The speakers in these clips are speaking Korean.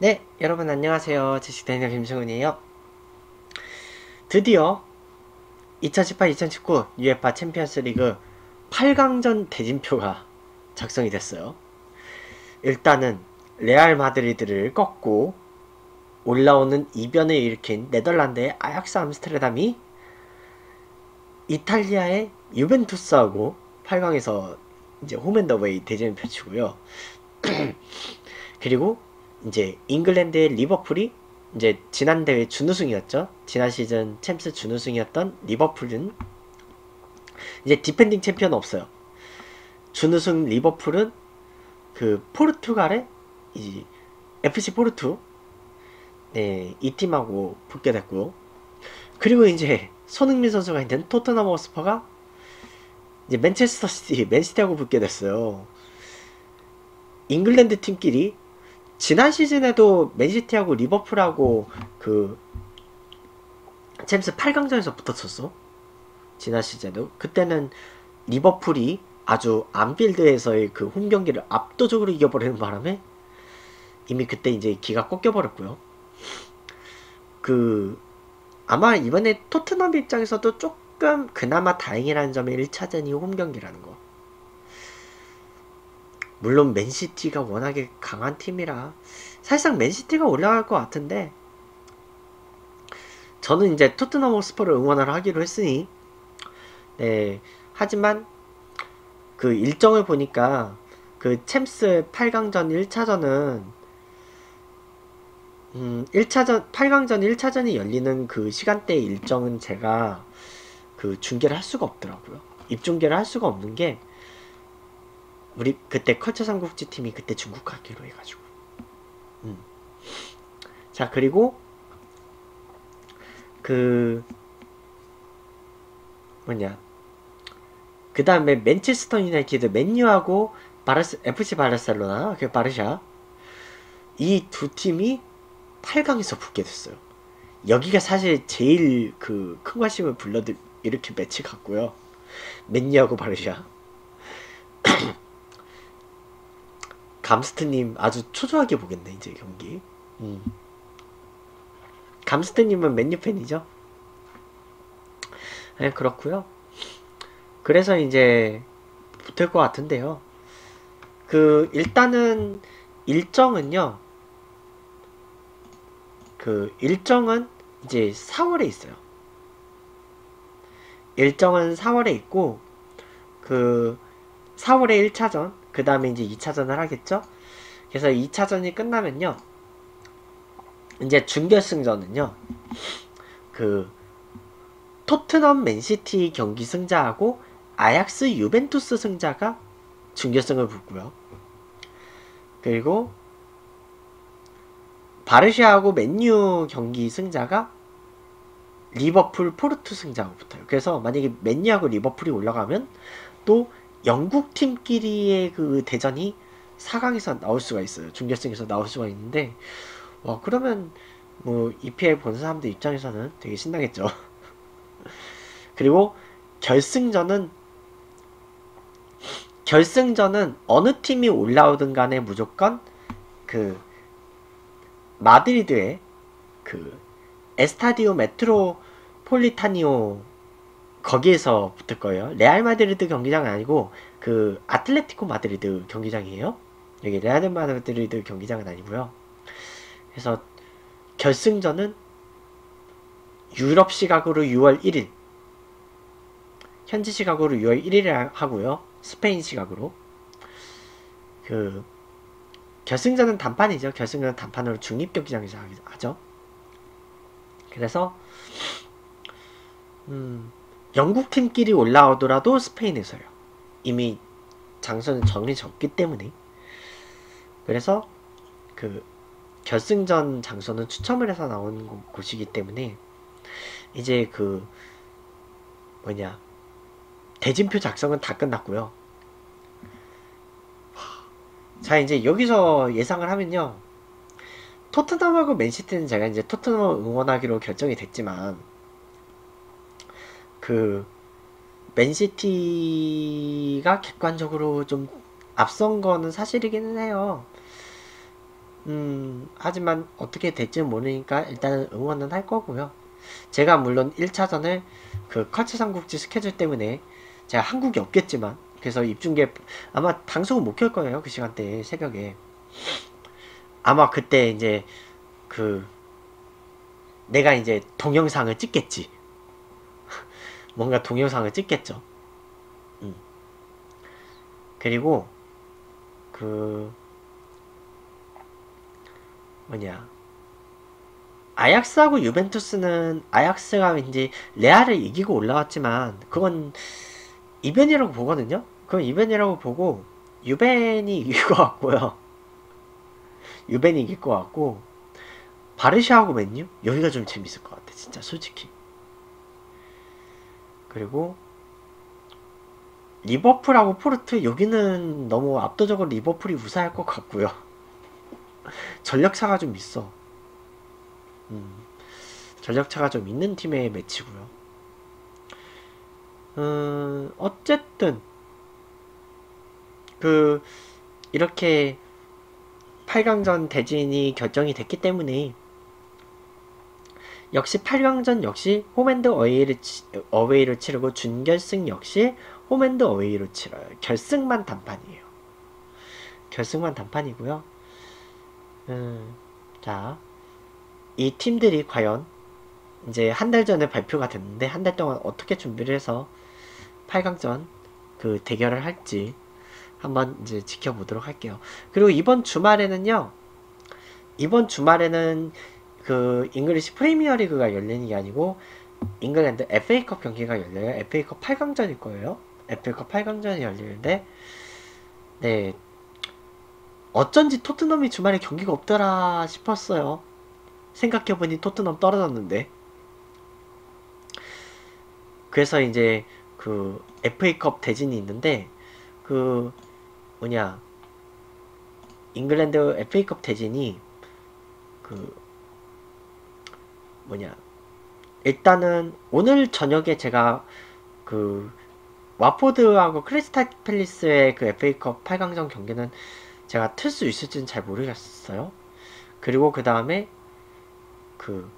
네, 여러분 안녕하세요. 지식대니어 김승훈이에요. 드디어 2018-2019 UEFA 챔피언스 리그 8강전 대진표가 작성이 됐어요. 일단은 레알 마드리드를 꺾고 올라오는 이변을 일으킨 네덜란드의 아약스 암스테르담이 이탈리아의 유벤투스하고 8강에서 이제 홈앤드어웨이 대진을 펼치고요. 그리고 이제 잉글랜드의 리버풀이 이제 지난 대회 준우승이었죠. 지난 시즌 챔스 준우승이었던 리버풀은 이제 디펜딩 챔피언 없어요. 준우승 리버풀은 그 포르투갈의 이 FC 포르투 네, 이 팀하고 붙게 됐고요. 그리고 이제 손흥민 선수가 있는 토트넘 호스퍼가 이제 맨체스터 시티, 맨시티하고 붙게 됐어요. 잉글랜드 팀끼리 지난 시즌에도 맨시티하고 리버풀하고 그 챔스 8강전에서 붙었었어. 지난 시즌에도 그때는 리버풀이 아주 안필드에서의 그 홈 경기를 압도적으로 이겨버리는 바람에 이미 그때 이제 기가 꺾여버렸고요. 그 아마 이번에 토트넘 입장에서도 조금 그나마 다행이라는 점이 1차전이 홈 경기라는 거. 물론 맨시티가 워낙에 강한 팀이라 사실상 맨시티가 올라갈 것 같은데 저는 이제 토트넘 호스퍼를 응원을 하기로 했으니 네 하지만 그 일정을 보니까 그 챔스 8강전 1차전은 음 1차전 8강전 1차전이 열리는 그 시간대 일정은 제가 그 중계를 할 수가 없더라고요. 입중계를 할 수가 없는 게 우리 그때 컬처 삼국지 팀이 그때 중국 가기로 해가지고. 음. 자 그리고 그 뭐냐 그 다음에 맨체스터 유나이티드 맨유하고 바르스 FC 바르셀로나 그 바르샤 이 두 팀이 8강에서 붙게 됐어요. 여기가 사실 제일 그 큰 관심을 불러들 이렇게 매치 같고요. 맨유하고 바르샤. 감스트님 아주 초조하게 보겠네 이제 경기. 음. 감스트님은 맨유 팬이죠? 네 그렇고요. 그래서 이제 붙을 것 같은데요. 그 일단은 일정은요. 그 일정은 이제 4월에 있어요. 일정은 4월에 있고 그 4월에 1차전 그 다음에 이제 2차전을 하겠죠. 그래서 2차전이 끝나면요. 이제 준결승전은요. 그 토트넘 맨시티 경기 승자하고 아약스 유벤투스 승자가 준결승을 붙고요. 그리고 바르샤하고 맨유 경기 승자가 리버풀 포르투 승자하고 붙어요. 그래서 만약에 맨유하고 리버풀이 올라가면 또 영국 팀끼리의 그 대전이 4강에서 나올 수가 있어요. 준결승에서 나올 수가 있는데 와 그러면 뭐 EPL 본 사람들 입장에서는 되게 신나겠죠. 그리고 결승전은 결승전은 어느 팀이 올라오든 간에 무조건 그 마드리드의 그 에스타디오 메트로폴리타니오 거기에서 붙을 거예요. 레알 마드리드 경기장은 아니고 그 아틀레티코 마드리드 경기장이에요. 여기 레알 마드리드 경기장은 아니고요. 그래서 결승전은 유럽 시각으로 6월 1일 현지 시각으로 6월 1일에 하고요. 스페인 시각으로 그 결승전은 단판이죠. 결승전은 단판으로 중립 경기장에서 하죠. 그래서 음 영국 팀끼리 올라오더라도 스페인에서요. 이미 장소는 정해졌기 때문에. 그래서 그 결승전 장소는 추첨을 해서 나오는 곳이기 때문에 이제 그 뭐냐 대진표 작성은 다 끝났고요. 자 이제 여기서 예상을 하면요. 토트넘하고 맨시티는 제가 이제 토트넘 응원하기로 결정이 됐지만 그 맨시티가 객관적으로 좀 앞선 거는 사실이기는 해요. 음, 하지만 어떻게 될지 모르니까 일단은 응원은 할 거고요. 제가 물론 1차전을 그 컬처 삼국지 스케줄 때문에 제가 한국이 없겠지만 그래서 입중계 아마 방송은 못 켤 거예요. 그 시간대에 새벽에. 아마 그때 이제 그 내가 이제 동영상을 찍겠지. 뭔가 동영상을 찍겠죠. 음. 그리고 그 뭐냐 아약스하고 유벤투스는 아약스가 왠지 레알을 이기고 올라왔지만 그건 이변이라고 보거든요. 그건 이변이라고 보고 유벤이 이길 것 같고요. 유벤이 이길 것 같고 바르샤하고 맨유 여기가 좀 재밌을 것 같아 진짜 솔직히. 그리고 리버풀하고 포르트 여기는 너무 압도적으로 리버풀이 우세할 것 같고요. 전력차가 좀 있어. 음, 전력차가 좀 있는 팀의 매치고요. 음, 어쨌든 그 이렇게 8강전 대진이 결정이 됐기 때문에 역시 8강전 역시 홈앤드 어웨이를, 치, 어웨이를 치르고 준결승 역시 홈앤드 어웨이로 치러요. 결승만 단판이에요. 결승만 단판이고요. 음, 자, 이 팀들이 과연 이제 한 달 전에 발표가 됐는데 한 달 동안 어떻게 준비를 해서 8강전 그 대결을 할지 한번 이제 지켜보도록 할게요. 그리고 이번 주말에는요. 이번 주말에는 그 잉글리시 프리미어 리그가 열리는 게 아니고 잉글랜드 FA컵 경기가 열려요. FA컵 8강전일 거예요. FA컵 8강전이 열리는데 네 어쩐지 토트넘이 주말에 경기가 없더라 싶었어요. 생각해보니 토트넘 떨어졌는데 그래서 이제 그 FA컵 대진이 있는데 그 뭐냐 잉글랜드 FA컵 대진이 그 뭐냐 일단은 오늘 저녁에 제가 그 와포드하고 크리스탈 팰리스의 그 FA컵 8강전 경기는 제가 틀 수 있을지는 잘 모르겠어요. 그리고 그 다음에 그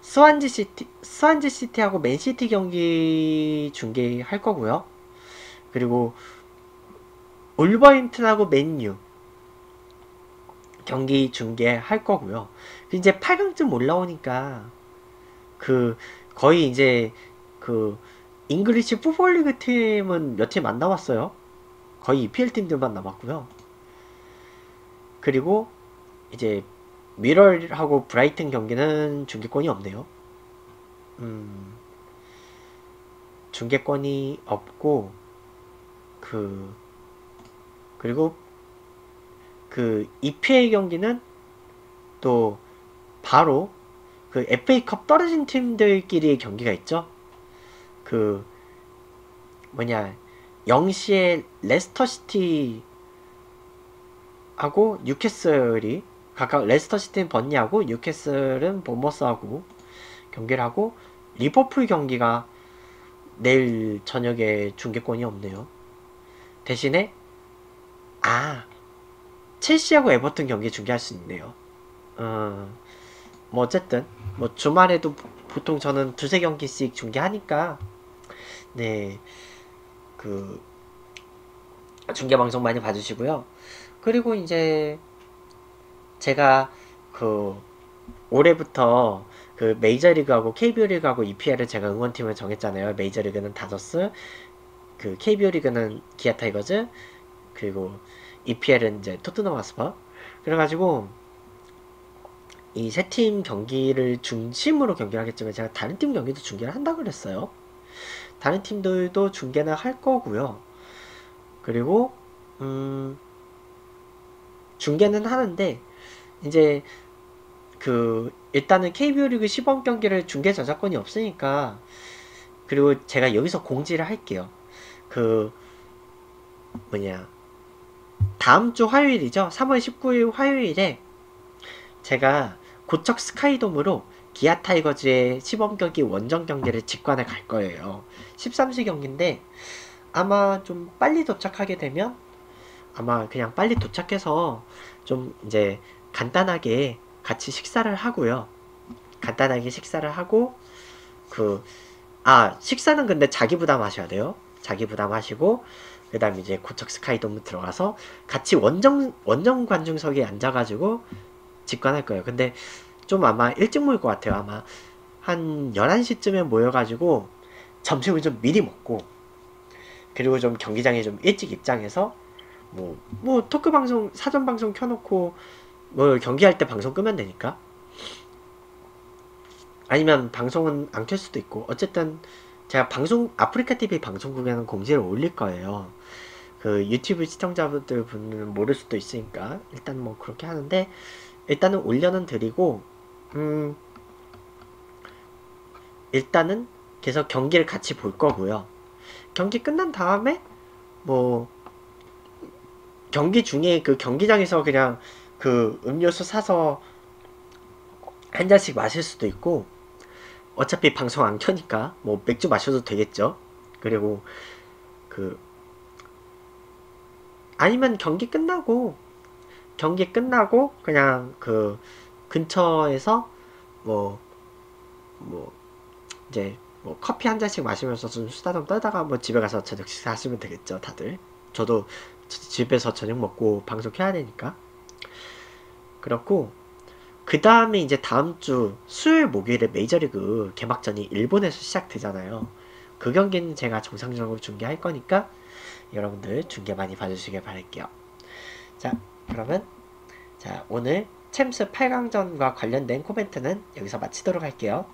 스완지 시티 스완지 시티하고 맨시티 경기 중계할 거고요. 그리고 울버햄튼하고 맨유 경기 중계할 거고요. 이제 8강쯤 올라오니까 그 거의 이제 그 잉글리시 풋볼리그 팀은 몇 팀 안 남았어요. 거의 EPL 팀들만 남았고요. 그리고 이제 미럴하고 브라이튼 경기는 중계권이 없네요. 음, 중계권이 없고 그 그리고 그 EPL 경기는 또 바로 그 FA컵 떨어진 팀들끼리의 경기가 있죠. 그 뭐냐 0시에 레스터시티 하고 뉴캐슬이 각각 레스터시티는 번리하고 뉴캐슬은 본머스하고 경기를 하고 리버풀 경기가 내일 저녁에 중계권이 없네요. 대신에 아 첼시하고 에버튼 경기 중계할 수 있네요. 어, 뭐 어쨌든 뭐 주말에도 보통 저는 두세 경기씩 중계하니까 네 그 중계 방송 많이 봐주시고요. 그리고 이제 제가 그 올해부터 그 메이저리그하고 KBO리그하고 EPL을 제가 응원팀을 정했잖아요. 메이저리그는 다저스, 그 KBO리그는 기아 타이거즈, 그리고 EPL은 이제 토트넘 핫스퍼. 그래가지고 이 세 팀 경기를 중심으로 경기를 하겠지만 제가 다른 팀 경기도 중계를 한다 그랬어요. 다른 팀들도 중계는 할 거고요. 그리고 음 중계는 하는데 이제 그 일단은 KBO 리그 시범 경기를 중계 저작권이 없으니까 그리고 제가 여기서 공지를 할게요. 그 뭐냐 다음 주 화요일이죠. 3월 19일 화요일에 제가 고척 스카이돔으로 기아 타이거즈의 시범 경기 원정 경기를 직관해 갈 거예요. 13시 경기인데 아마 좀 빨리 도착하게 되면 아마 그냥 빨리 도착해서 좀 이제 간단하게 같이 식사를 하고요. 간단하게 식사를 하고 그 아 식사는 근데 자기 부담하셔야 돼요. 자기 부담하시고 그다음에 이제 고척 스카이돔 들어가서 같이 원정 원정 관중석에 앉아가지고 직관할 거예요. 근데 좀 아마 일찍 모일 것 같아요. 아마 한 11시쯤에 모여가지고 점심을 좀 미리 먹고 그리고 좀 경기장에 좀 일찍 입장해서 뭐, 뭐 토크 방송, 사전 방송 켜놓고 뭐 경기할 때 방송 끄면 되니까 아니면 방송은 안 켤 수도 있고 어쨌든 제가 방송 아프리카 TV 방송국에는 공지를 올릴 거예요. 그 유튜브 시청자분들 분은 모를 수도 있으니까 일단 뭐 그렇게 하는데 일단은 올려는 드리고 음 일단은 계속 경기를 같이 볼 거고요. 경기 끝난 다음에 뭐 경기 중에 그 경기장에서 그냥 그 음료수 사서 한 잔씩 마실 수도 있고 어차피 방송 안 켜니까 뭐 맥주 마셔도 되겠죠. 그리고 그 아니면 경기 끝나고 경기 끝나고 그냥 그 근처에서 뭐뭐 이제 뭐 커피 한 잔씩 마시면서 좀 수다 좀 떨다가 뭐 집에 가서 저녁 식사하시면 되겠죠 다들. 저도 집에서 저녁 먹고 방송 켜야 되니까. 그렇고 그 다음에 이제 다음 주 수요일 목요일에 메이저리그 개막전이 일본에서 시작되잖아요. 그 경기는 제가 정상적으로 중계할 거니까 여러분들 중계 많이 봐주시길 바랄게요. 자 그러면 자 오늘 챔스 8강전과 관련된 코멘트는 여기서 마치도록 할게요